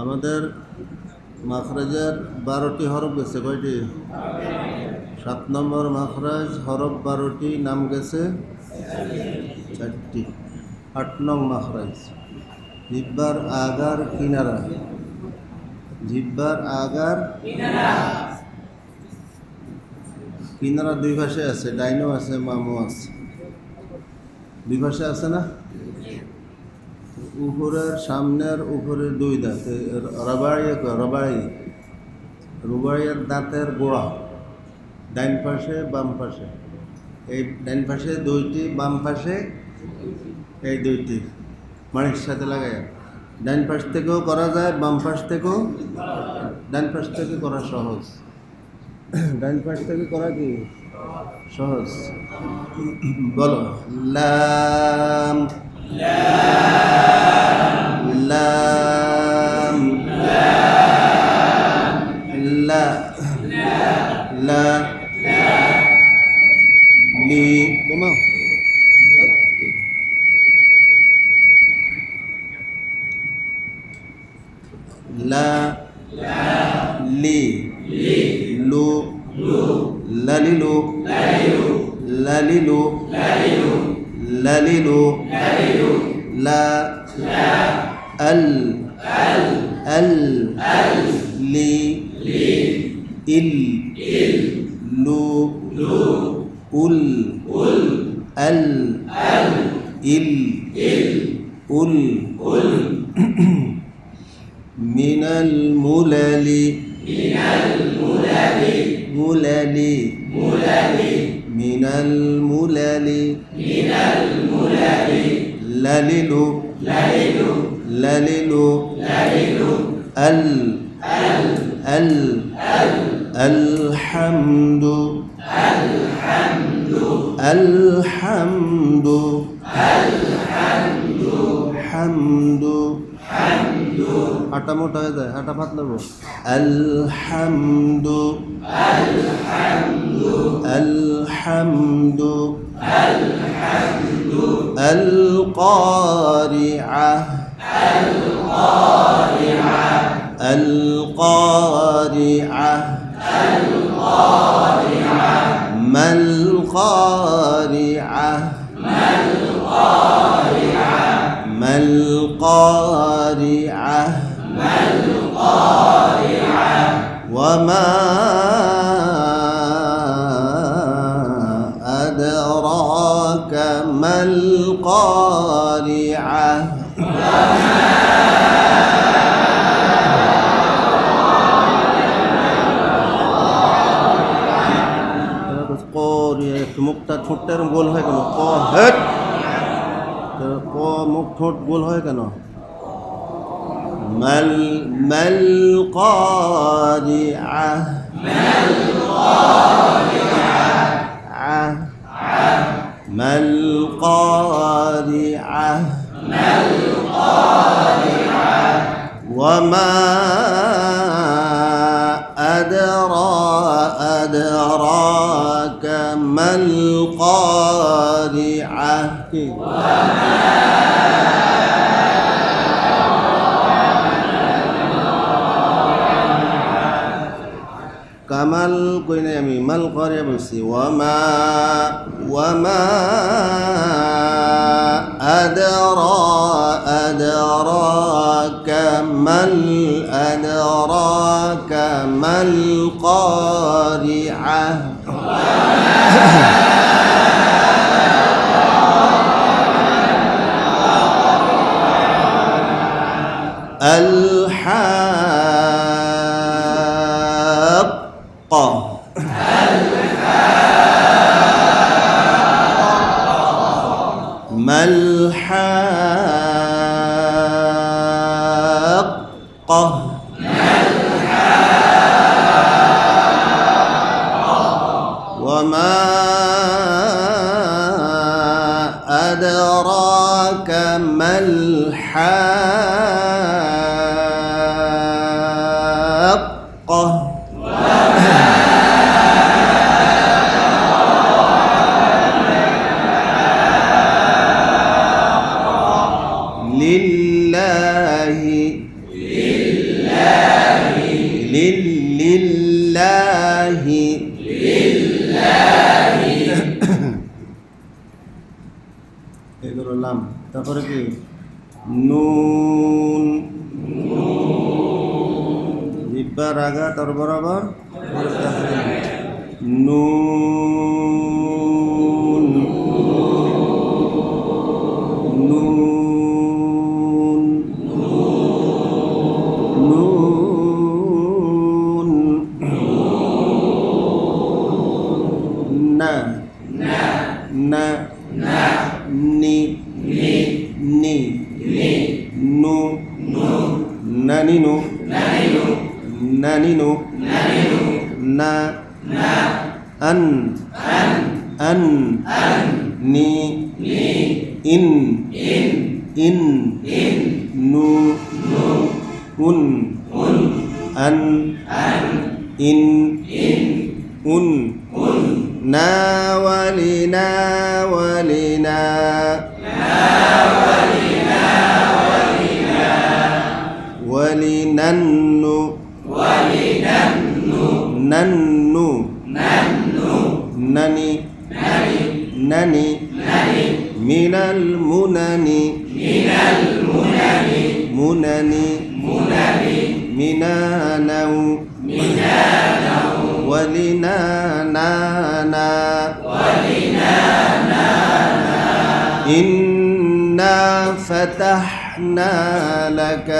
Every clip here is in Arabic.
আমাদের মাখরাজের বারোটি হরফ গেছে, কয়টি? সাত নম্বর মাখরাজ, হরফ বারোটি, নাম গেছে? চারটি। আট নং মাখরাজ। জিব্বার আগার কিনারা। জিব্বার আগার কিনারা দুই ভাষে আছে, ডাইনো আছে, মামু আছে। দুই ভাষে আছে না? উপরের সামনের উপরের দুই দাঁত রবাড়ি রবাড়ি রুবাড়িয়ার দাঁতের গোড়া ডাইন পাশে, বাম পাশে। এই ডাইন পাশে দুইটি, বাম পাশে এই দুইটি মাটির সাথে লাগাই ডাইন পাশ থেকেও করা যায়, বাম পাশ থেকেও। ডাইন পাশ থেকে করা সহজ। ডাইন পাশ থেকে করা কি? সহজ। বলো। লাম। لا لام لا لا لا لي كما لا لي لو لاليلو لاليلو لاليلو لا. لا. أل. أل. أل. ال لي. لي. إل. إل. لو. لو. أل. أل. إل. أل. ال ال من الملل. من الملل ملل. ملل. من الملل من الملل. للل للل ال. ال. الحمد. الحمد. حمد. হাঁটা মোটা হয়ে যায় হাঁটা পাতলা গো আলহামদু আলহামদু আল القارعة القارعة ما القارعة ما القارعة وما أدراك ما القارعة قارعة মুখটা ঠোঁটের গোল হয় কেন ক হেট তো ক মুখ ঠোঁট গোল হয় কেন مال ما القارعة ما القارعة ما القارعة ما القارعة وما أدرى أدراك ما القارعة وما عمل قلنا يمي ما القرية بمسي. وما وما أدرى أدراك ما أدراك ما القارعة؟ القارعة أدراك ما الحاقة रागा आगा बराबर नू منني منانو ولنانانا. إنا فتحنا لك.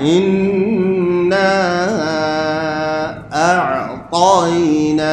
إنا أعطينا.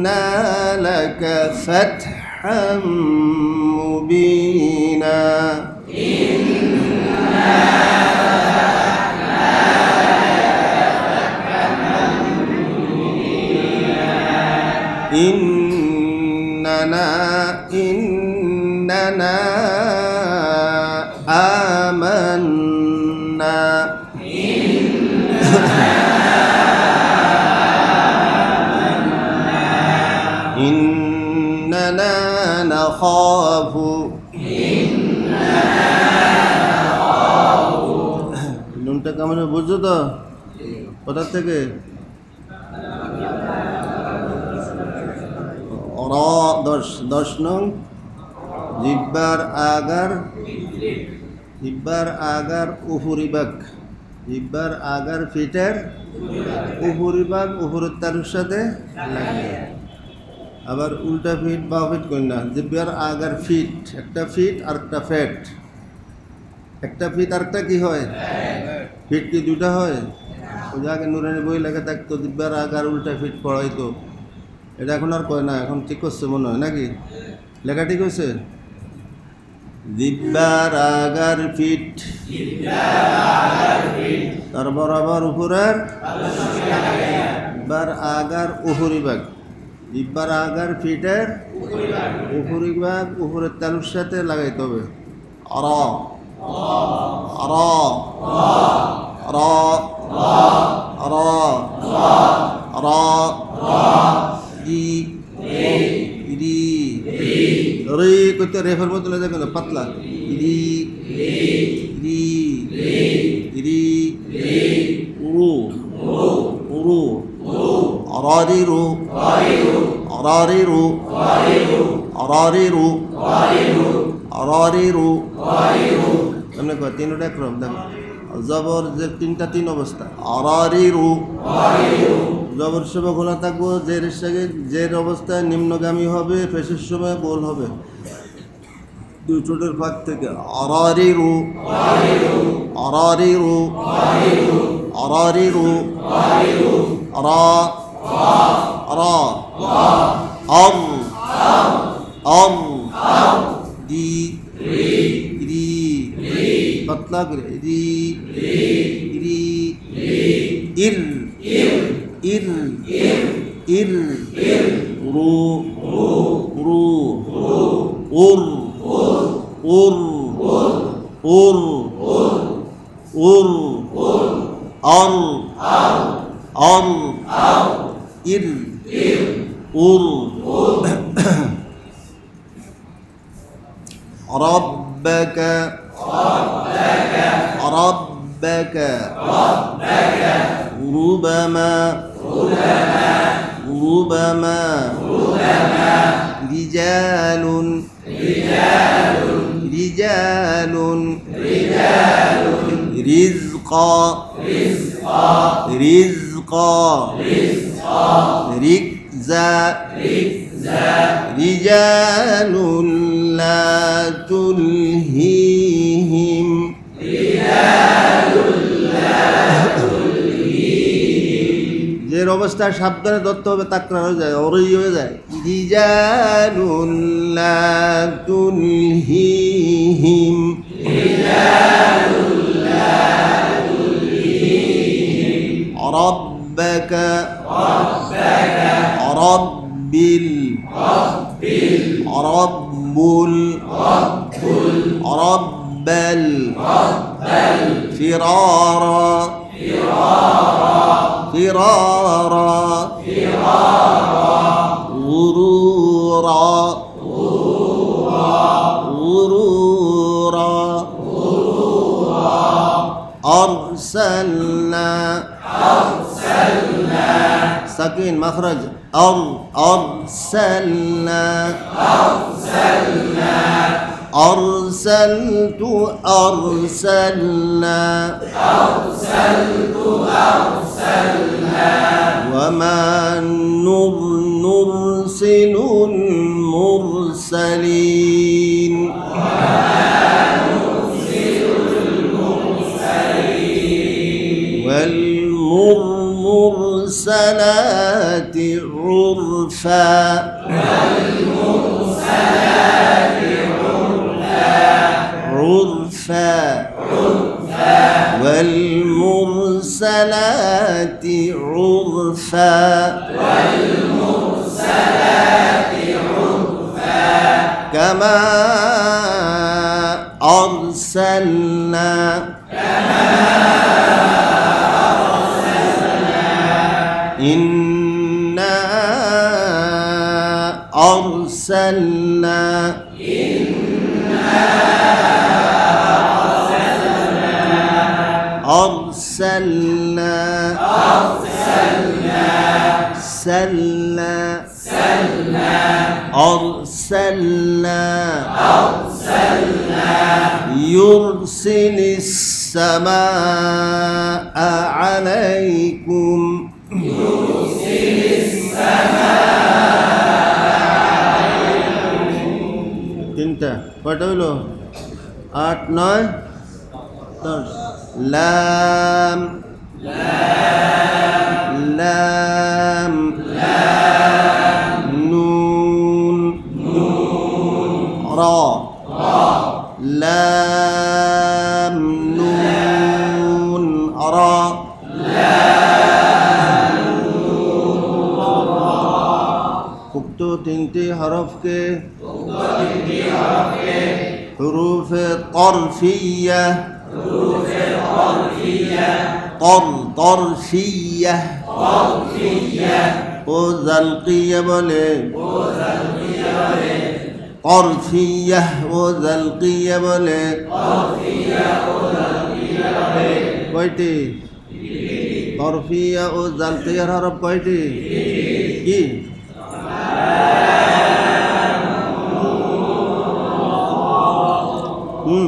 فتحنا لك فتحا مبينا. إننا إننا তো? কোথার থেকে? দশ দশ নং। জিব্বার আগার জিব্বার আগার উহুরিবাগ। জিব্বার আগার ফিটের উহুরিবাগ উহুরের তারুর সাথে আবার উল্টা ফিট বা ফিট করি না। জিব্বার আগার ফিট, একটা ফিট আর একটা ফ্যাট। একটা ফিট আর একটা কি হয়? ফিট কি দুটা হয়? ওই আগে নুরানি বই লেখা থাকতো দিব্যার আগে আর উল্টা ফিট পড়াইতো। এটা এখন আর কয় না, এখন ঠিক করছে মনে হয় নাকি? লেখা ঠিক হয়েছে? দিব্যার আগার ফিট তার বরাবর উপরের দিব্যার আগার উপরি ভাগ দিব্যার আগার ফিটের উপরি ভাগ উপরের তালুর সাথে লাগাইতে হবে। আর। আর আর আর আর ই ইরি রে করতে রেফার বদলে যাবে না পাতলা ইরি ইরি ইরি উরু উরু আরারিরু আরারিরু আরারিরু আরারিরু কেন এমনি কয় তিন ওটা ক্রম দেখো। জবর যে তিনটা তিন অবস্থা। অরিরু জবর সেবা খোলা থাকব যে রেশাকে যে অবস্থায় নিম্নগামী হবে ফেসের সময় গোল হবে। দুই চোটের ফাঁক থেকে অরিরু আরারি অরিরু আরা। র আম। অম দি। بطنك بالحديد ري ال ال ال رو رو قر قر قر قر أر. أر. إر قر ربك ربك. ربك. ربما. ربما. رجال. رجال. رزقا. رزقا. ركزا. رجال لا تلهيهم যে অবস্থায় সাবধানে ধরতে হবে তাকরার হয়ে যায় অরই হয়ে যায় রিজালুল্লাহ তুলহিহিম ربك رب ال رب ال رب ال فرارا فرارا غرورا غرورا أرسلنا سكين مخرج أر أرسلنا أرسلت أرسلنا. وما نر نرسل المرسلين. والمرسلات عرفا. عرفا والمرسلات عرفا. كما أرسلنا سلنا أرسلنا يرسل السماء عليكم তিনটা কয়টা হইলো আট নয় দশ লাম লাম তিনটি হরফকে حروف طرفية طر طرفية ও জালকিয়া বলে طرفية ও জালকিয়া বলে কয়টি طرفية ও জালকিয়ার হরফ কয়টি কি বাস,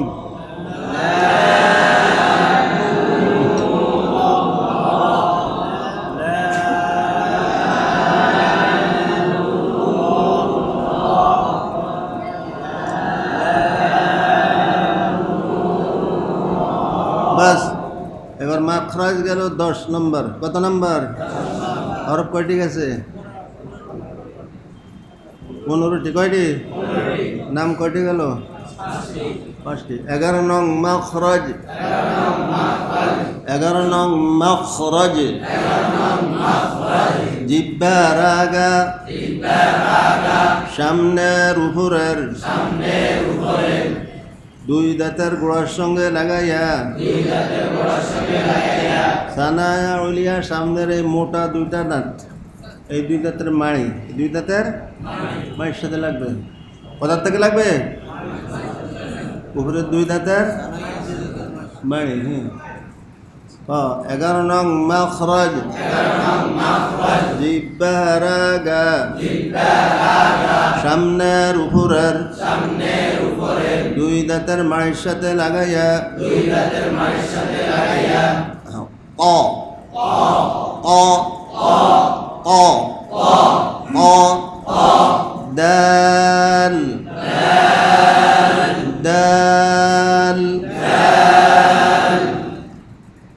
এবার মা খরচ গেল দশ নম্বর। কত নম্বর? হরফ কয়টি গেছে? পনেরোটি। কয়টি? নাম কয়টি গেল? পাঁচটি। এগারো নং মখরজ। এগারো নং মখরজ। জিব্বার আগা সামনের উপরের দুই দাঁতের গোড়ার সঙ্গে লাগাইয়া। সানায়া উলিয়া সামনের এই মোটা দুইটা দাঁত। এই দুই দাঁতের মাড়ি। দুই দাঁতের মাড়ির সাথে লাগবে। কোথার থেকে লাগবে? উপরে দুই দাঁতের মাড়ি হ্যাঁ। এগারো নং মখরজ। সামনের উপরের দুই দাঁতের মাড়ির সাথে লাগাইয়া। ক। ক। দাল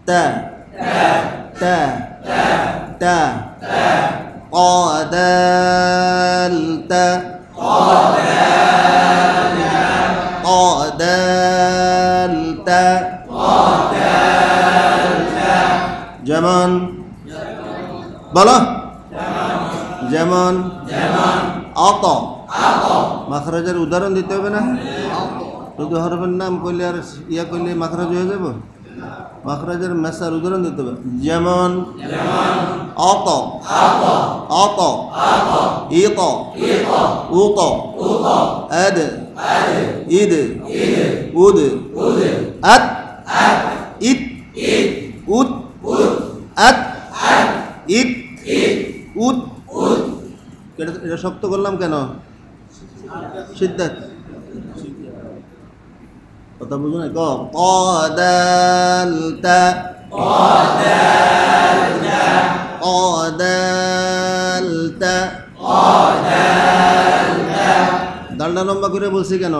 তা তা তা قادلت قادلت যেমন বলো যেমন অত মাখরাজের উদাহরণ দিতে হবে না শুধু হরফের নাম করলে আর ইয়া করলে মাখরাজ হয়ে যাব। মাখরাজের মেসার উদাহরণ দিতে হবে। যেমন অত অত ইত, উত, আদ, ইদ, উদ, আত, ইত, উত, আত, ইত, উত। এটা শক্ত করলাম কেন? সিদ্ধার্থ। কথা বুঝো না ক কদালতা। কদালতা। ডালটা লম্বা করে বলছি কেন?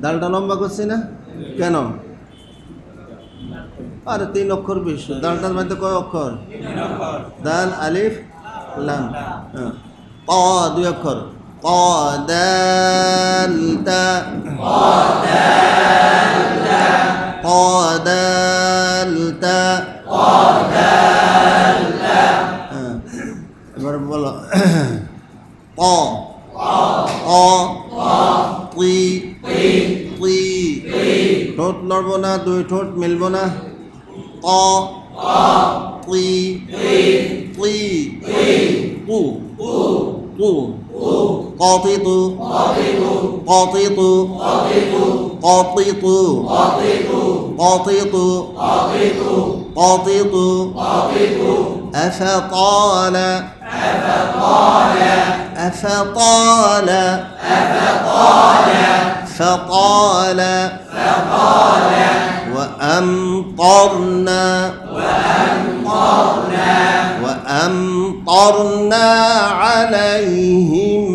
ডালটা লম্বা করছি না? কেন? আরে তিন অক্ষর বেশি। ডালটার মধ্যে কয় অক্ষর। দাল আলিফ লাম। হ্যাঁ। ক দুই অক্ষর। قادلت قادلت হ্যাঁ, এবার বলো ক ক তুই তুই ঠোঁট লড়বো না দুই ঠোঁট মিলবো না ক তুই তুই কু কু قاطط قاطط قاطط قاطط قاطط أفطال أفطال فطال وأمطرنا وأمطرنا. عليهم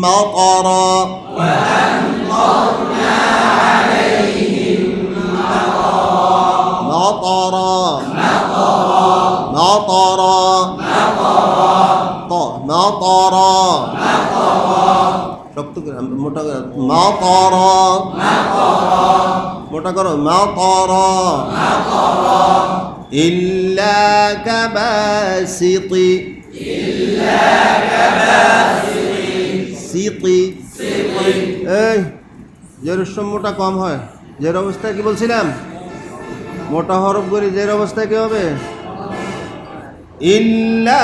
مطرا مطرا مطرا ط- مطرا শক্ত করে মোটা করে মাতরা মোটা করো إلا كباسط إلا كباسط সিতি। এই, জের কম হয়। জের অবস্থায় কি বলছিলাম? মোটা হরফ করি যে অবস্থায় কি হবে? إلا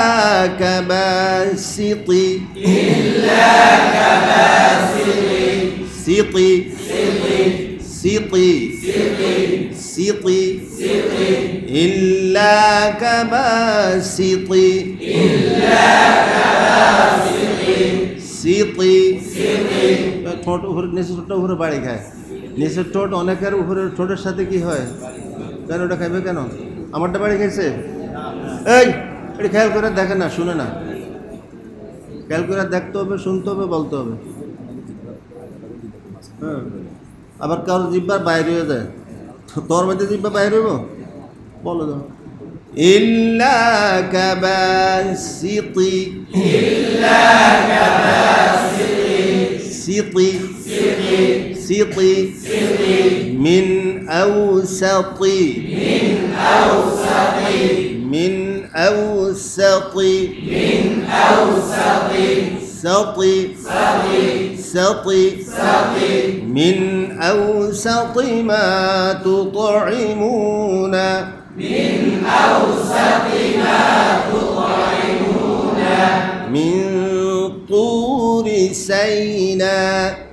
সিতি সিতি সিতি ইল্লা কাবাসিতি সিতি ঠোঁট উপরে, নিচের ঠোঁটটা উপরে বাড়ি খায়। নিচের ঠোঁট অনেকের উপরের ঠোঁটের সাথে কি হয়? কেন ওটা খাইবে কেন? আমারটা বাড়ি খাইছে? এই, এটা খেয়াল করে দেখে না, শুনে না। খেয়াল করে দেখতে হবে, শুনতে হবে, বলতে হবে। হ্যাঁ। আবার কারোর জিব্বার বাইরে হয়ে যায়। তোর মধ্যে জিব্বা বাইর হইব? বলো তো। إلا كباسطي إلا كباسطي سطي سطي من أوسط من أوسط من أوسط من أوسط سطي سطي سطي من أوسط ما تطعمون. من أوسط ما تطعمون من طور سيناء.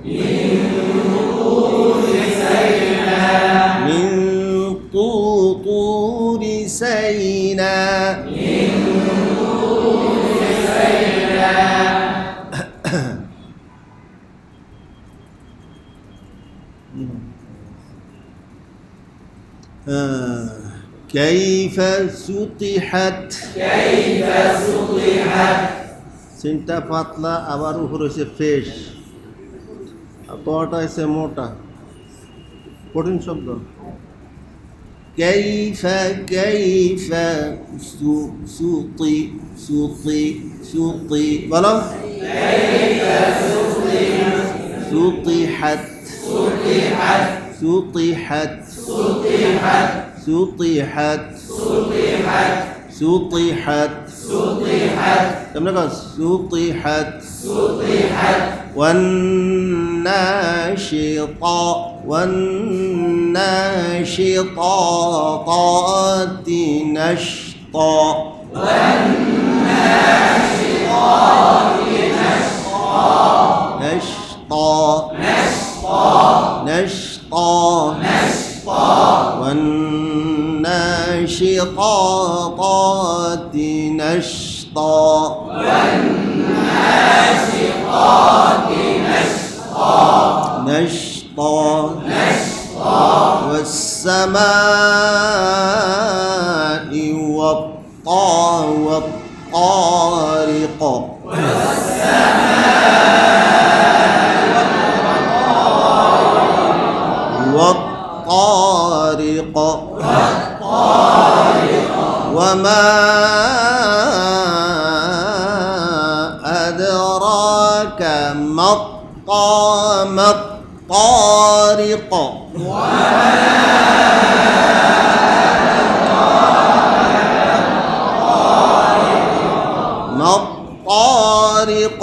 كيف سطحت كيف سطحت সিনটা পাতলা আবার উপর হয়েছে ফেস আর তোয়াটা হয়েছে মোটা কঠিন শব্দ كيف كيف سو سوطي سوطي سوطي بلا كيف سطحت سطحت سطحت سطحت سطحت سطحت سطحت سطحت كم نقص سطحت سطحت والناشطة والناشطات نشطا والناشطات نشطا. نشطا. نشطا. نشطا. والناشطات نشطا. والناشطات نشطا نشطا نشطا. والسماء وما أدراك ما الطا- ما الطارق. ما الطارق.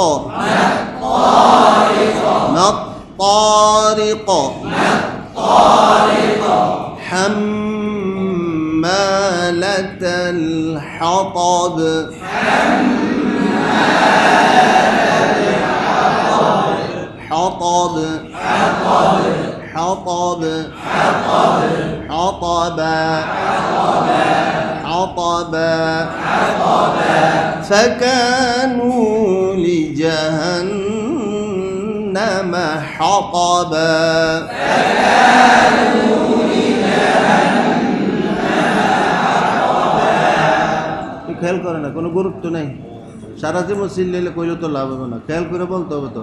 حطبا খেয়াল করে না কোনো গুরুত্ব নেই সারা জীবন চিল্লাইলে কইলে তো লাভ হবে না খেয়াল করে বলতে হবে তো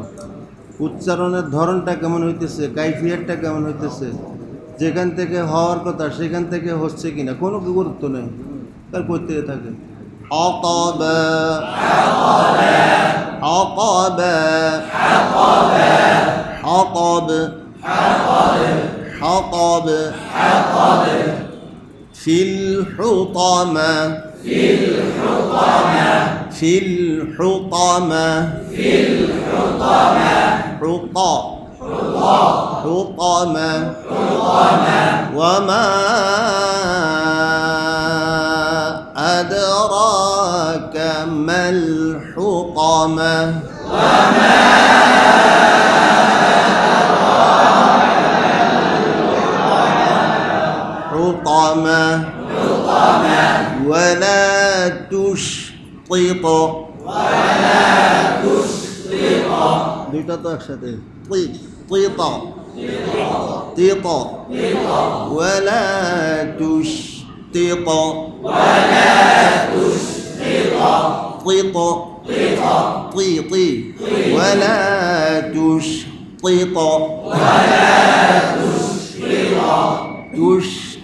উচ্চারণের ধরনটা কেমন হইতেছে কাইফিয়ারটা কেমন হইতেছে যেখান থেকে হওয়ার কথা সেখান থেকে হচ্ছে কিনা কোনো গুরুত্ব নেই তার করতে থাকে অকব অকব حطب. حطب. في الحطمة. في الحطمة. في الحطمة في الحطمة حطى حطمة وما أدراك ما الحطمة. لطما لطما ولا تشطط. ولا تشطط. দুইটা তো একসাথে طيطا طيطا ولا تشطط. ولا تشطط. طيطا طيطي ولا تشطط. ولا تشطط. تش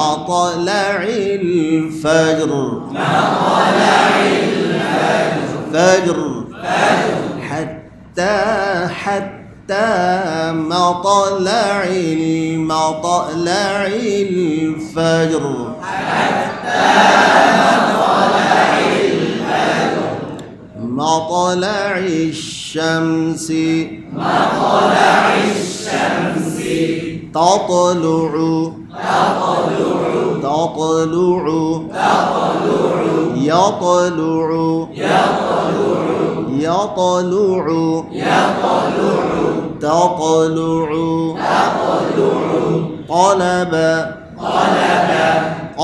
مطلع الفجر. فجر. حتى حتى مطلع المطلع الفجر. مطلع الشمس. مطلع الشمس تطلع. تطلع. تطلع يطلع. يطلع. تطلع. طلب.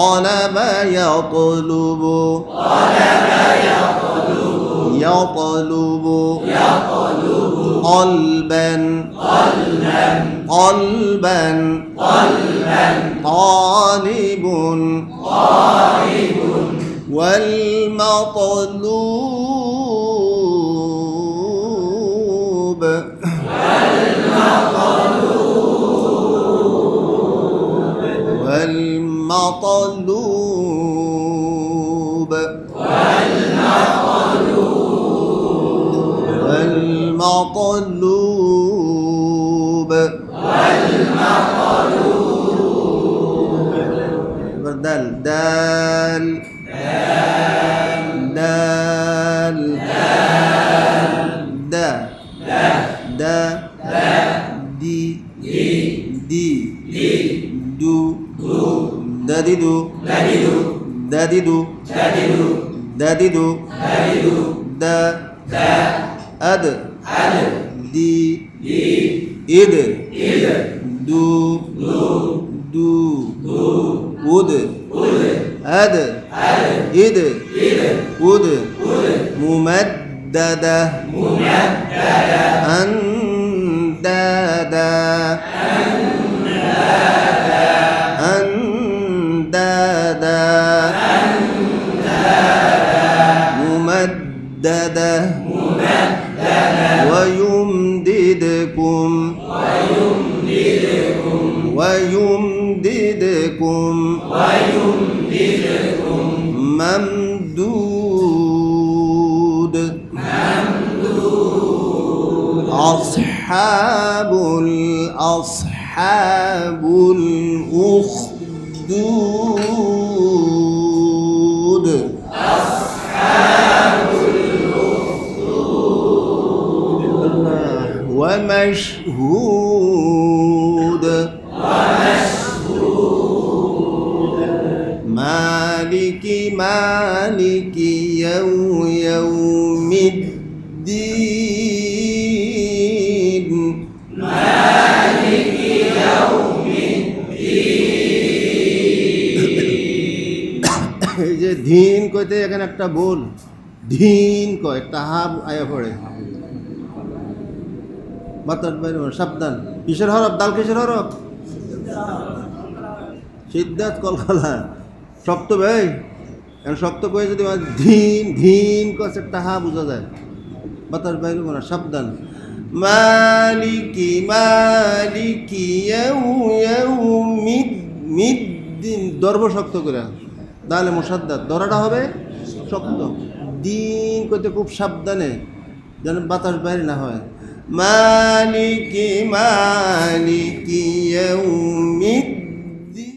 طلب يطلب. يطلب. قلبا. قلبا. طالب. والمطلوب إد دو. دو. ود أد إد ود ممددة. أندادا أندادا ممدود أصحاب الأصحاب الأخدود مالك يوم يوم الدين এই যে ধীন কইতে এখানে একটা বল ধীন কয় তাহা আয়া পড়ে মাতার বাইরে সাবধান কিসের হরফ দাল কিসের হরফ সিদ্ধাত কলকালা শক্ত ভাই এখন শক্ত করে যদি ধীন ধীন কছে তাহা বোঝা যায়। বাতাস বাইরে মনে সাবধান। মালিকি মালিকি ইয়াউ ইয়াউ মিদ মিদ, দিন, দর্ব শক্ত করে। তাহলে মোসাদ্দাত, দরাটা হবে শক্ত। দিন করতে খুব সাবধানে, যেন বাতাস বাইরে না হয়। মালিকি মালিকি ইয়াউমিদ